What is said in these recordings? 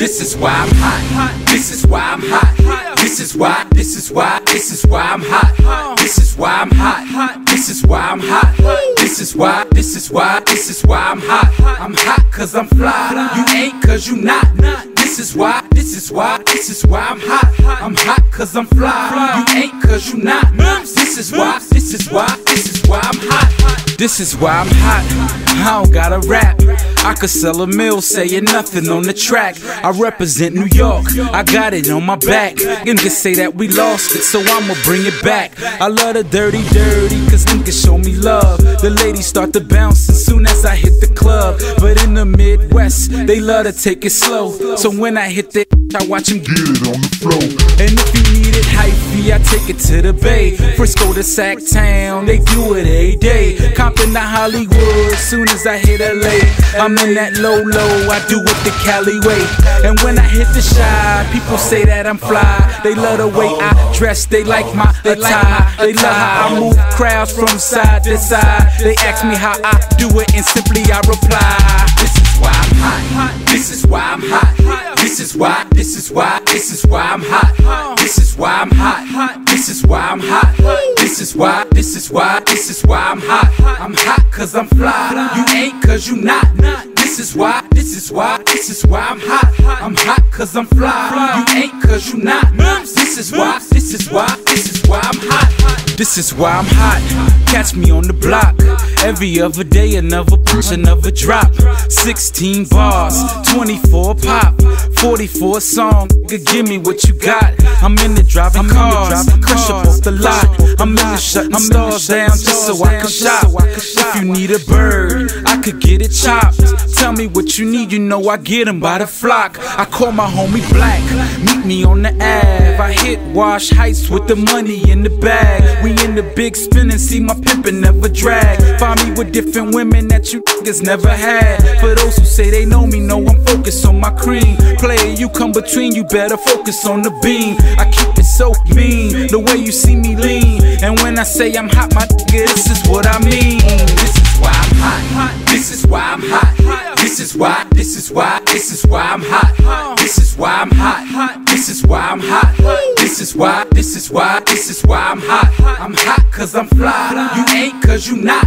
This is why I'm hot. This is why I'm hot. This is why. This is why. This is why I'm hot. This is why I'm hot. This is why I'm hot. This is why. This is why. This is why I'm hot. I'm hot cause I'm fly. You ain't cause you not. This is why. This is why. This is why I'm hot. I'm hot cause I'm fly. You ain't cause you not. This is why. This is why. This is why I'm hot. This is why I'm hot. I don't gotta rap. I could sell a mill saying nothing on the track. I represent New York, I got it on my back. Just say that we lost it, so I'ma bring it back. I love the dirty, dirty, cause niggas show me love. The ladies start to bounce as soon as I hit the club. But in the Midwest, they love to take it slow. So when I hit the I watch them get it on the floor. And if you need it hyphy, I take it to the Bay. Frisco to Sac Town, they do it every day. Compton to Hollywood, soon as I hit LA. I'm in that low low, I do it the Cali way. And when I hit the shy, people say that I'm fly. They love the way I dress, they like my attire. They love how I move crowds from side to side. They ask me how I do it, and simply I reply. Why I'm hot. This is why I'm hot. This is why. This is why. This is why I'm hot. This is why I'm hot. This is why I'm hot. This is why. This is why. This is why I'm hot. I'm hot cause I'm fly. You ain't cause you not. This is why. This is why. This is why I'm hot. I'm hot cause I'm fly. You ain't cause you not. This is why. This is why. This is why I'm hot. This is why I'm hot. Catch me on the block. Every other day, another push, another drop. 16 bars, 24 pop, 44 song. Give me what you got. I'm in the driving cars, crush up off the lot. I'm the shutting stars down just so I can shop. If you need a bird, I could get it chopped. Tell me what you need, you know I get 'em by the flock. I call my homie Black, meet me on the Ave. I hit Wash Heights with the money in the bag. We in the big spin and see my pimpin' never drag. Find me with different women that you niggas never had. For those who say they know me, know I'm focused on my cream. Come between, you better focus on the beam. I keep it so mean, the way you see me lean. And when I say I'm hot, my nigga, this is what I mean. This is why I'm hot. This is why I'm hot. This is why. This is why. This is why I'm hot. This is why I'm hot. This is why I'm hot. This is why. This is why. This is why I'm hot. I'm hot cause I'm fly. You ain't cause you not.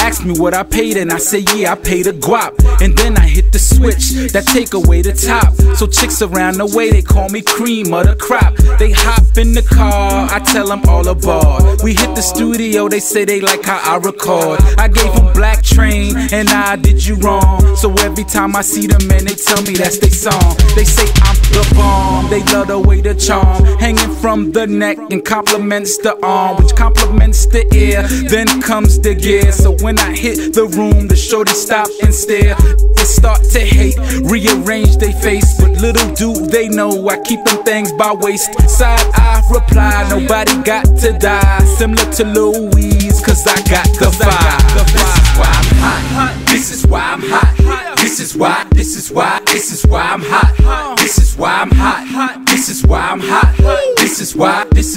Ask me what I paid and I say yeah I paid a guap. And then I hit the switch that take away the top. So chicks around the way they call me cream of the crop. They hop in the car, I tell them all aboard. We hit the studio, they say they like how I record. I gave them Black Train and I did you wrong. So every time I see them man they tell me that's their song. They say I'm the bomb, they love the way the charm hanging from the neck and compliments the arm, which compliments the ear. Then comes the gear. So when I hit the room, the shorty stop and stare. They start to hate, rearrange their face, but little do they know I keep them things by waist. Side I reply, nobody got to die. Similar to Louise, cause I got the fire. This is why I'm hot. This is why I'm hot. This is why. This is why. This is why I'm hot. This is